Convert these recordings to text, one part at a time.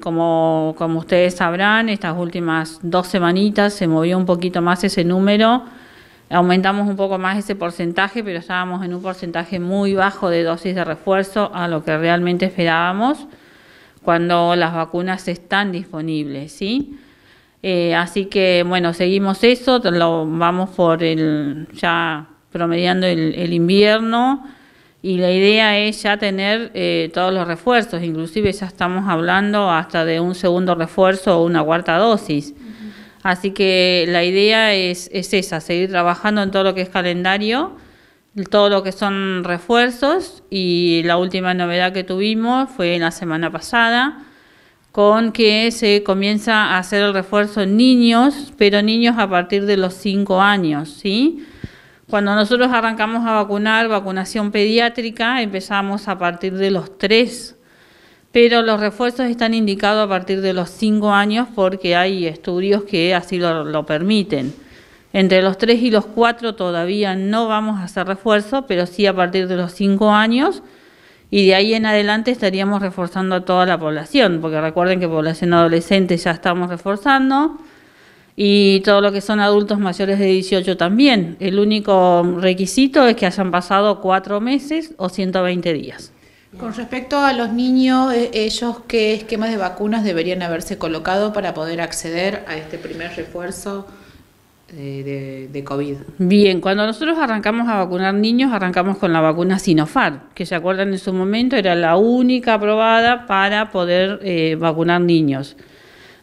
como, como ustedes sabrán, estas últimas dos semanitas se movió un poquito más ese número, aumentamos un poco más ese porcentaje, pero estábamos en un porcentaje muy bajo de dosis de refuerzo a lo que realmente esperábamos cuando las vacunas están disponibles, ¿sí? Eh, así que, bueno, seguimos eso, lo, vamos por el, ya promediando el invierno, y la idea es ya tener eh, todos los refuerzos, inclusive ya estamos hablando hasta de un segundo refuerzo o una cuarta dosis. Así que la idea es, es esa, seguir trabajando en todo lo que es calendario, todo lo que son refuerzos y la última novedad que tuvimos fue en la semana pasada con que se comienza a hacer el refuerzo en niños, pero niños a partir de los 5 años, ¿sí? Cuando nosotros arrancamos a vacunar, vacunación pediátrica, empezamos a partir de los 3, pero los refuerzos están indicados a partir de los 5 años porque hay estudios que así lo, permiten. Entre los 3 y los 4 todavía no vamos a hacer refuerzo, pero sí a partir de los 5 años. Y de ahí en adelante estaríamos reforzando a toda la población, porque recuerden que población adolescente ya estamos reforzando y todo lo que son adultos mayores de 18 también. El único requisito es que hayan pasado cuatro meses o 120 días. Con respecto a los niños, eh, ellos qué esquemas de vacunas deberían haberse colocado para poder acceder a este primer refuerzo de, de, COVID. Bien, cuando nosotros arrancamos a vacunar niños, arrancamos con la vacuna Sinopharm, que se acuerdan en su momento era la única aprobada para poder eh, vacunar niños.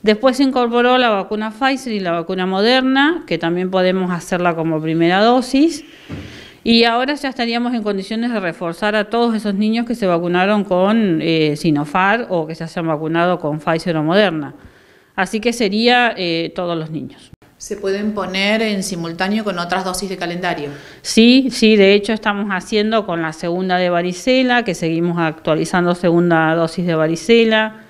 Después se incorporó la vacuna Pfizer y la vacuna Moderna, que también podemos hacerla como primera dosis. Y ahora ya estaríamos en condiciones de reforzar a todos esos niños que se vacunaron con eh, Sinopharm o que se hayan vacunado con Pfizer o Moderna. Así que sería eh, todos los niños. ¿Se pueden poner en simultáneo con otras dosis de calendario? Sí, sí, de hecho estamos haciendo con la segunda de varicela, que seguimos actualizando segunda dosis de varicela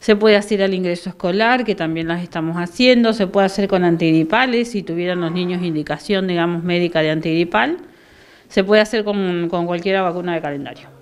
se puede hacer al ingreso escolar, que también las estamos haciendo. Se puede hacer con antigripales, si tuvieran los niños indicación, digamos, médica de antigripal. Se puede hacer con, con cualquier vacuna de calendario.